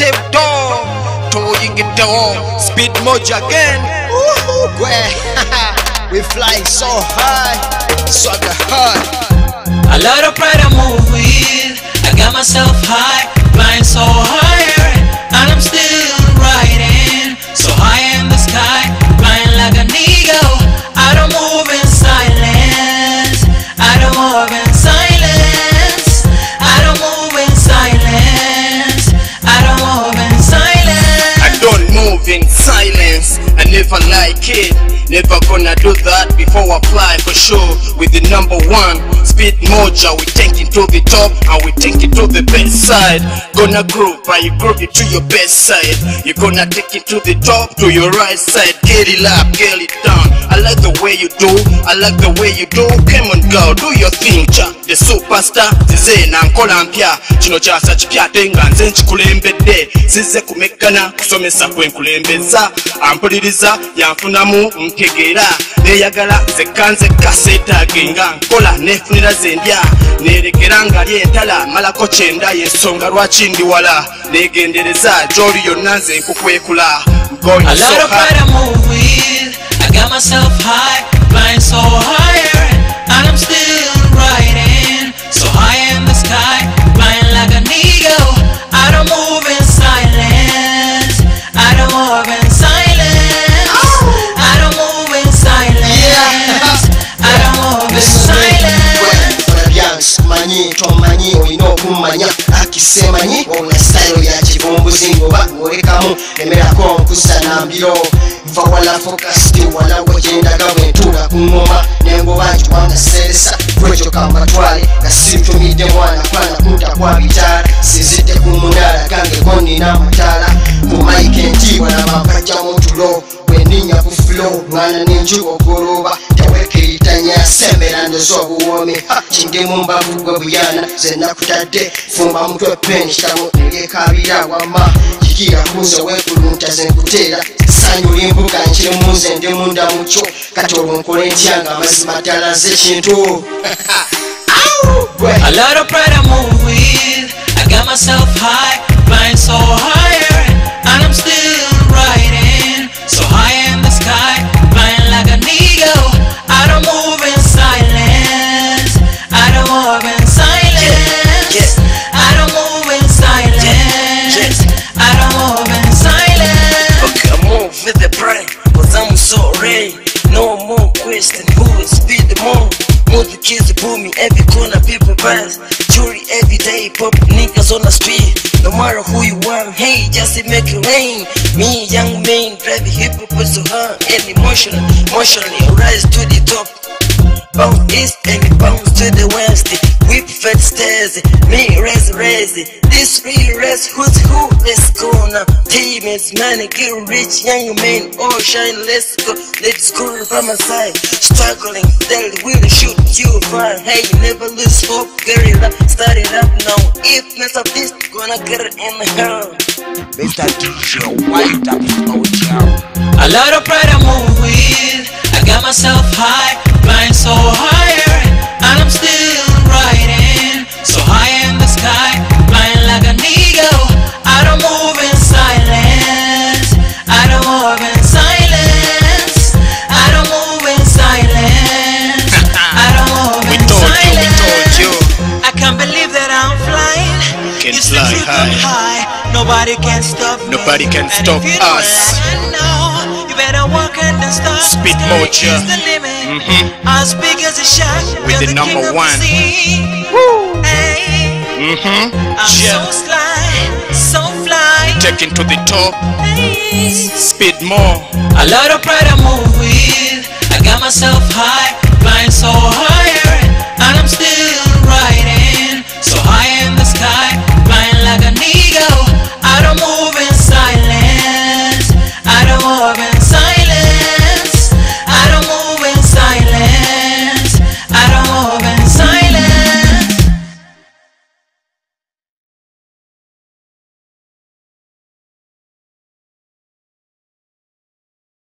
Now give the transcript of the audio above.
Step down, toying it down. Speed again. We flying so high, high. A lot of pride I move with. I got myself high, flying so higher, never like it. Never gonna do that before I fly for sure. With the number one speed moja, we take it to the top and we take it to the best side. Gonna group, but you group it to your best side. You're gonna take it to the top, to your right side. Get it up, get it down. I like the way you do, I like the way you do. Come on, girl, do your thing, cha. The superstar, zize na nkola mpya. Kino kyasa kipya ate nga nze nkikulembedde. Sizze kumeggana kusomesa kwe nkulembeza. Ampuliriza yanfunamu ntegeera. Neeyagala nzekka nzekka seetaage nga nkola neefunira ze ndya. Neerekera nga lye entala malako kyenda y'ensonga lwaki ndi wala. Neegendereza gy'oli yonna nze nkukwekula. I'm going so high. Akisemanyi ona sitayiro ya kivumbuzi ngoba ngolekamu emerako nkusa nambiro nva wala fokasiti wala wegendaga bwentuula ku ngoma. Nengoba nti wangaseresa kwekyo kambatwale nga simtumidde mwana kwana kunta kwa bitaala sizidde ku munala gange gonina amataala mumaike entiibwa nabampajjamu tulo bweninya ku fulo mwana nenjuba ogoloba nsanya sembera ndoza obuwoomi kindimu mbavu gwe buyana zenakutadde fumba mutwe peni kitamu ebyekabira wama. Kigira kunze wekulunta zenkuteera sanyula embuga nkirimu nze ndi munda mukyo kati olwo nkola entya nga amazima ddalaze ekintu I got myself high, flying so high. No more question, who will speed the more? Move the kids booming, every corner people pass. Jury every day, pop niggas on the street. No matter who you are, hey, just make it rain. Me, young man, drive hip hop so hard and emotional, emotionally rise to the top. Bounce east and bounce to the west. Whip fat me raise raise. This real race, who's who? Let's go now. Team is money, get rich, young man, all oh, shine. Let's go, let's go by my side. Struggling, they'll will shoot you fine. Hey, never lose hope, get it up, start it up now. If mess up this, gonna get it in the hell. Mr. DJ White up moja. A lot of pride I move with. I got myself high, flying so higher, like an eagle. I don't move in silence. I don't move in silence. I don't move in silence. I don't move We in told you, we told silence. you. I can't believe that I'm flying. Can It's fly the high. Nobody can stop me. Nobody can And stop if you don't us. know, you better walk and stop. Speed Sky Moja. is the limit. Mhm. As big as a shark. With you're the number the one. sea. Hey, Mm-hmm. I'm Yeah. so sly, so fly. Taking to the top, Hey. speed more. A lot of pride I move with. I got myself high,